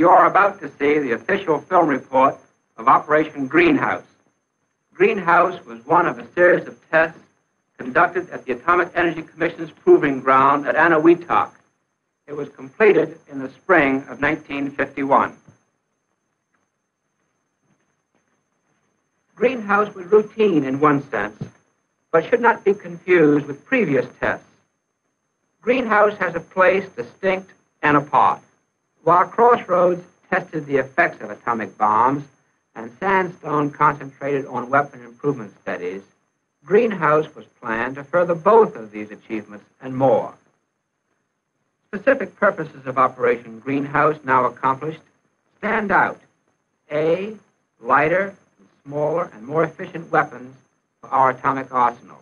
You are about to see the official film report of Operation Greenhouse. Greenhouse was one of a series of tests conducted at the Atomic Energy Commission's proving ground at Eniwetok. It was completed in the spring of 1951. Greenhouse was routine in one sense, but should not be confused with previous tests. Greenhouse has a place distinct and apart. While Crossroads tested the effects of atomic bombs and Sandstone concentrated on weapon improvement studies, Greenhouse was planned to further both of these achievements and more. Specific purposes of Operation Greenhouse now accomplished stand out. A, lighter, and smaller, and more efficient weapons for our atomic arsenal.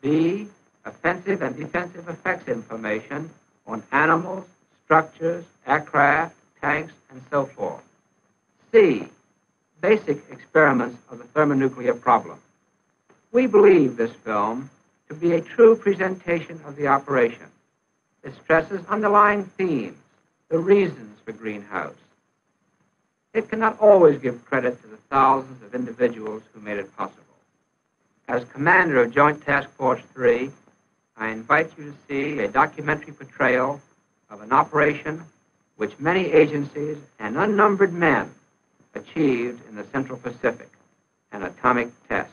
B, offensive and defensive effects information on animals, structures, aircraft, tanks, and so forth. C, basic experiments of the thermonuclear problem. We believe this film to be a true presentation of the operation. It stresses underlying themes, the reasons for Greenhouse. It cannot always give credit to the thousands of individuals who made it possible. As commander of Joint Task Force 3, I invite you to see a documentary portrayal of an operation which many agencies and unnumbered men achieved in the Central Pacific, an atomic test.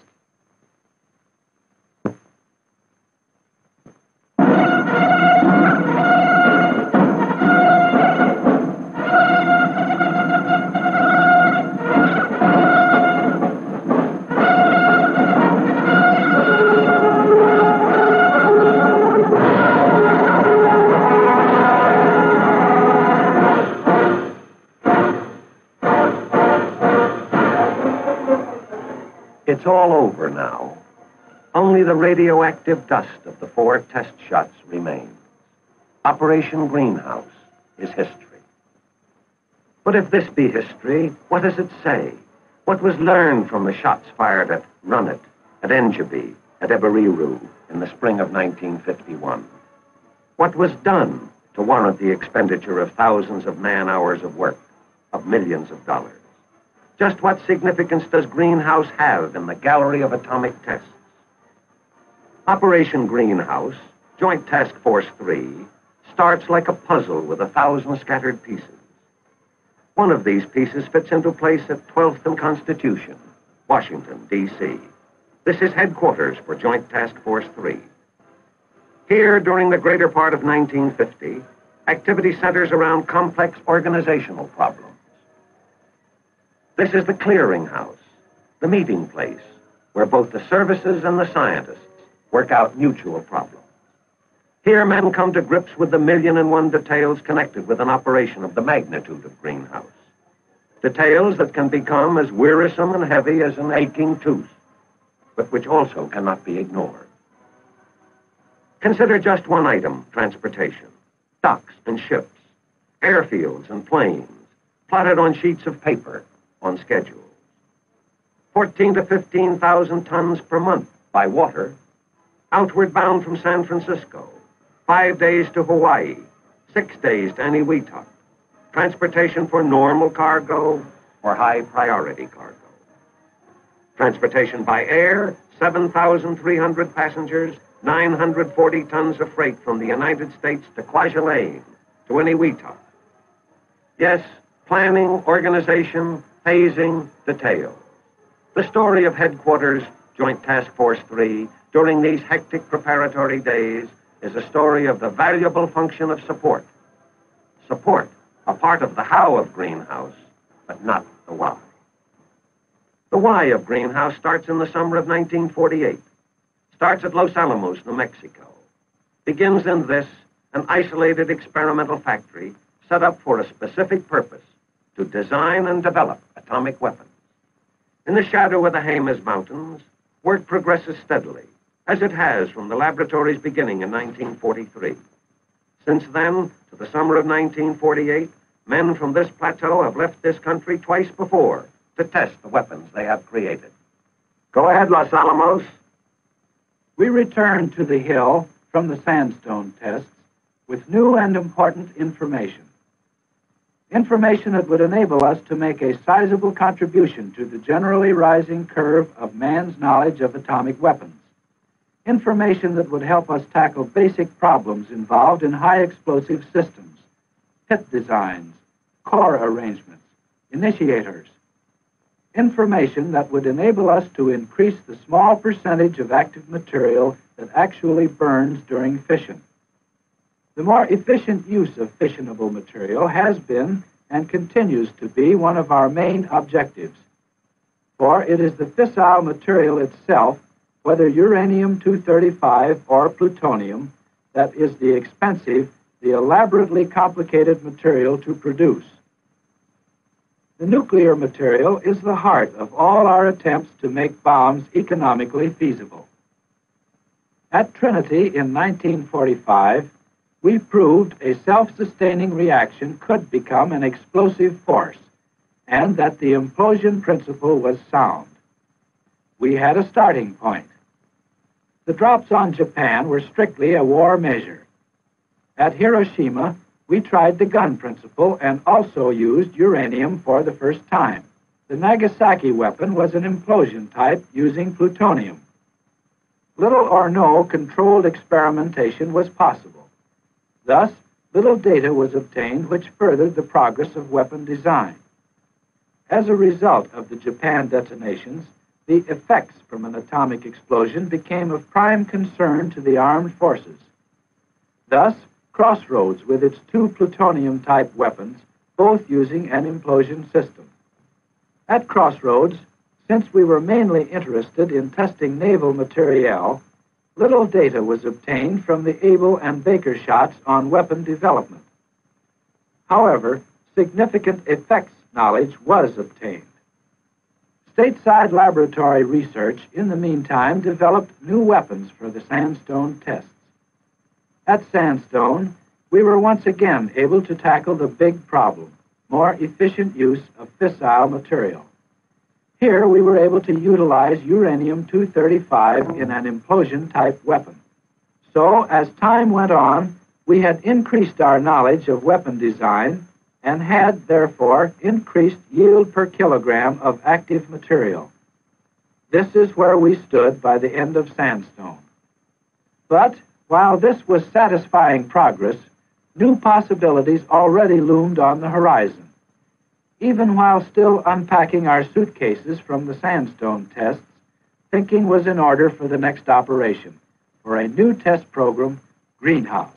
It's all over now. Only the radioactive dust of the four test shots remains. Operation Greenhouse is history. But if this be history, what does it say? What was learned from the shots fired at Runit, at Engebi, at Eberiru in the spring of 1951? What was done to warrant the expenditure of thousands of man hours of work, of millions of dollars? Just what significance does Greenhouse have in the gallery of atomic tests? Operation Greenhouse, Joint Task Force 3, starts like a puzzle with a thousand scattered pieces. One of these pieces fits into place at 12th and Constitution, Washington, D.C. This is headquarters for Joint Task Force 3. Here, during the greater part of 1950, activity centers around complex organizational problems. This is the clearinghouse, the meeting place, where both the services and the scientists work out mutual problems. Here, men come to grips with the million and one details connected with an operation of the magnitude of Greenhouse. Details that can become as wearisome and heavy as an aching tooth, but which also cannot be ignored. Consider just one item transportation, docks and ships, airfields and planes, plotted on sheets of paper on schedule. 14 to 15,000 tons per month by water, outward bound from San Francisco, five days to Hawaii, six days to Eniwetok. Transportation for normal cargo or high priority cargo. Transportation by air, 7,300 passengers, 940 tons of freight from the United States to Kwajalein, to Eniwetok. Yes, planning, organization, phasing, detail. The story of Headquarters Joint Task Force 3 during these hectic preparatory days is a story of the valuable function of support. Support, a part of the how of Greenhouse, but not the why. The why of Greenhouse starts in the summer of 1948. Starts at Los Alamos, New Mexico. Begins in this, an isolated experimental factory set up for a specific purpose to design and develop atomic weapons. In the shadow of the Jemez Mountains, work progresses steadily, as it has from the laboratory's beginning in 1943. Since then, to the summer of 1948, men from this plateau have left this country twice before to test the weapons they have created. Go ahead, Los Alamos. We return to the hill from the sandstone tests with new and important information. Information that would enable us to make a sizable contribution to the generally rising curve of man's knowledge of atomic weapons. Information that would help us tackle basic problems involved in high explosive systems, pit designs, core arrangements, initiators. Information that would enable us to increase the small percentage of active material that actually burns during fission. The more efficient use of fissionable material has been and continues to be one of our main objectives. For it is the fissile material itself, whether uranium 235 or plutonium, that is the expensive, the elaborately complicated material to produce. The nuclear material is the heart of all our attempts to make bombs economically feasible. At Trinity in 1945, we proved a self sustaining reaction could become an explosive force and that the implosion principle was sound. We had a starting point. The drops on Japan were strictly a war measure. At Hiroshima, we tried the gun principle and also used uranium for the first time. The Nagasaki weapon was an implosion type using plutonium. Little or no controlled experimentation was possible. Thus, little data was obtained which furthered the progress of weapon design. As a result of the Japan detonations, the effects from an atomic explosion became of prime concern to the armed forces. Thus, Crossroads, with its two plutonium type weapons, both using an implosion system. At Crossroads, since we were mainly interested in testing naval materiel, little data was obtained from the Able and Baker shots on weapon development. However, significant effects knowledge was obtained. Stateside laboratory research, in the meantime, developed new weapons for the sandstone tests. At Sandstone, we were once again able to tackle the big problem more efficient use of fissile material. Here we were able to utilize uranium 235 in an implosion type weapon. So, as time went on, we had increased our knowledge of weapon design and had, therefore, increased yield per kilogram of active material. This is where we stood by the end of sandstone. But while this was satisfying progress, new possibilities already loomed on the horizon. Even while still unpacking our suitcases from the sandstone tests, thinking was in order for the next operation, for a new test program, Greenhouse.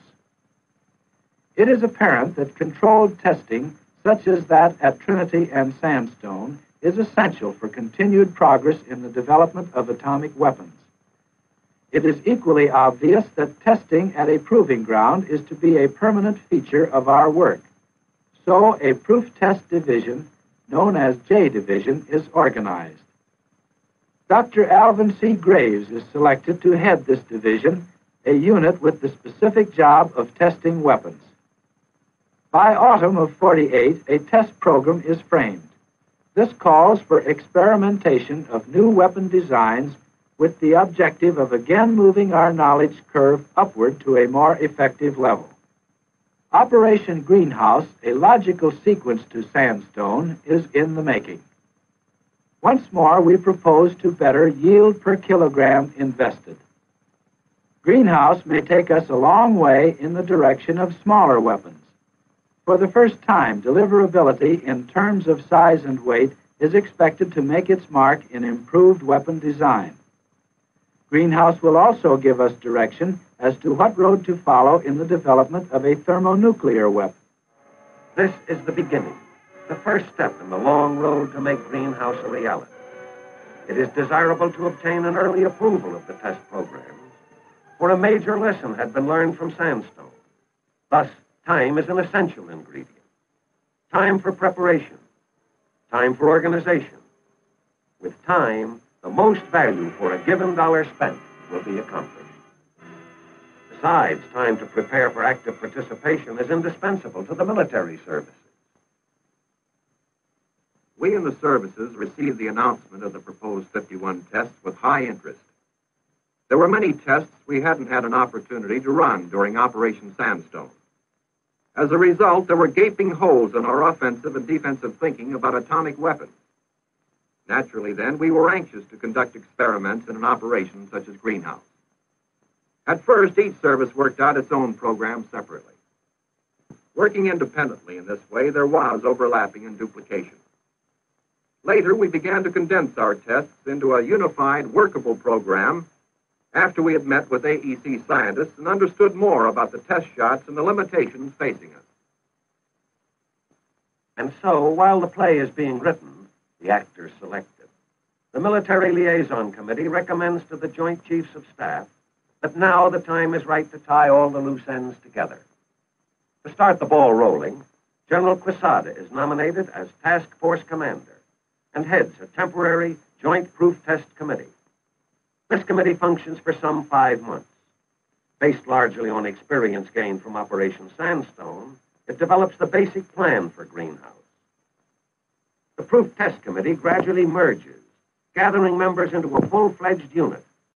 It is apparent that controlled testing, such as that at Trinity and Sandstone, is essential for continued progress in the development of atomic weapons. It is equally obvious that testing at a proving ground is to be a permanent feature of our work. So a proof test division, known as J Division, is organized. Dr. Alvin C. Graves is selected to head this division, a unit with the specific job of testing weapons. By autumn of 48, a test program is framed. This calls for experimentation of new weapon designs with the objective of again moving our knowledge curve upward to a more effective level. Operation Greenhouse, a logical sequence to sandstone, is in the making. Once more, we propose to better yield per kilogram invested. Greenhouse may take us a long way in the direction of smaller weapons. For the first time, deliverability in terms of size and weight is expected to make its mark in improved weapon design. Greenhouse will also give us direction as to what road to follow in the development of a thermonuclear weapon. This is the beginning, the first step in the long road to make Greenhouse a reality. It is desirable to obtain an early approval of the test programs, for a major lesson had been learned from sandstone. Thus, time is an essential ingredient. Time for preparation, time for organization. With time, the most value for a given dollar spent will be accomplished. Besides, time to prepare for active participation is indispensable to the military services. We in the services received the announcement of the proposed 51 tests with high interest. There were many tests we hadn't had an opportunity to run during Operation Sandstone. As a result, there were gaping holes in our offensive and defensive thinking about atomic weapons. Naturally, then, we were anxious to conduct experiments in an operation such as Greenhouse. At first, each service worked out its own program separately. Working independently in this way, there was overlapping and duplication. Later, we began to condense our tests into a unified, workable program after we had met with AEC scientists and understood more about the test shots and the limitations facing us. And so, while the play is being written, the actors selected, the Military Liaison Committee recommends to the Joint Chiefs of Staff that now the time is right to tie all the loose ends together. To start the ball rolling, General Quesada is nominated as Task Force Commander and heads a temporary Joint Proof Test Committee. This committee functions for some five months. Based largely on experience gained from Operation Sandstone, it develops the basic plan for Greenhouse. The Proof Test Committee gradually merges, gathering members into a full fledged unit